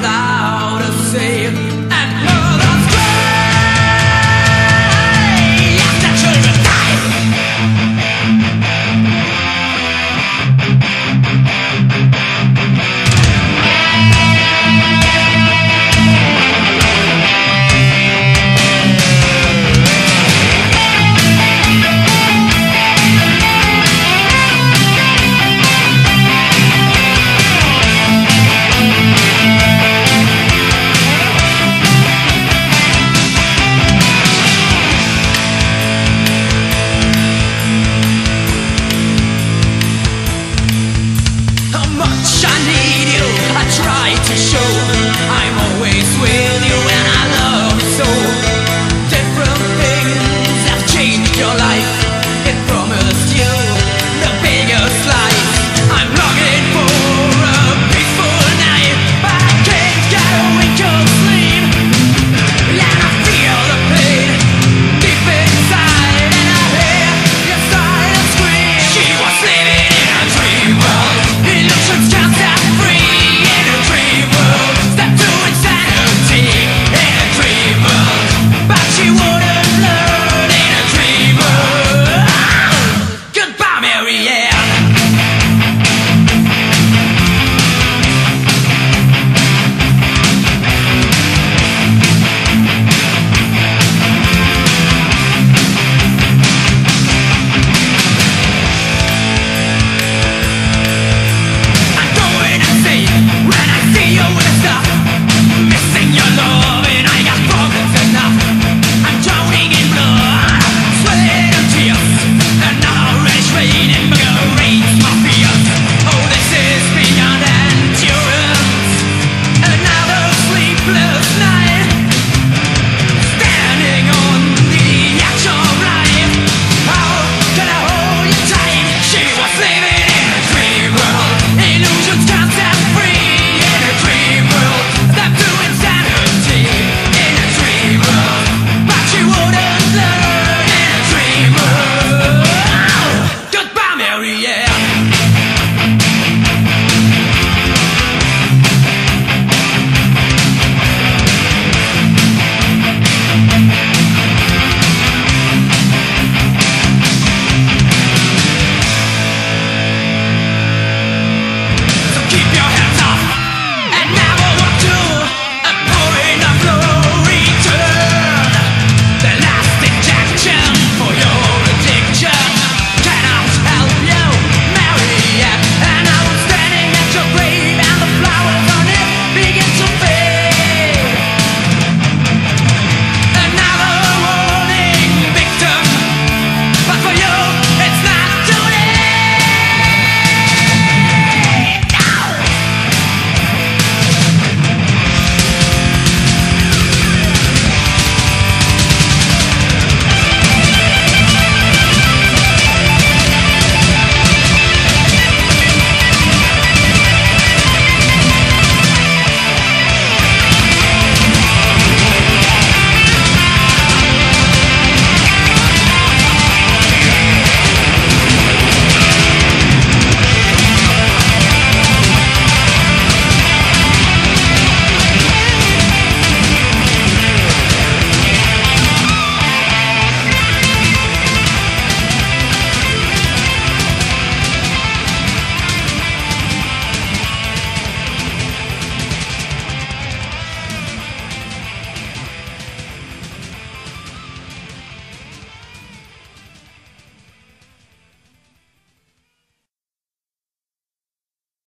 without a sail.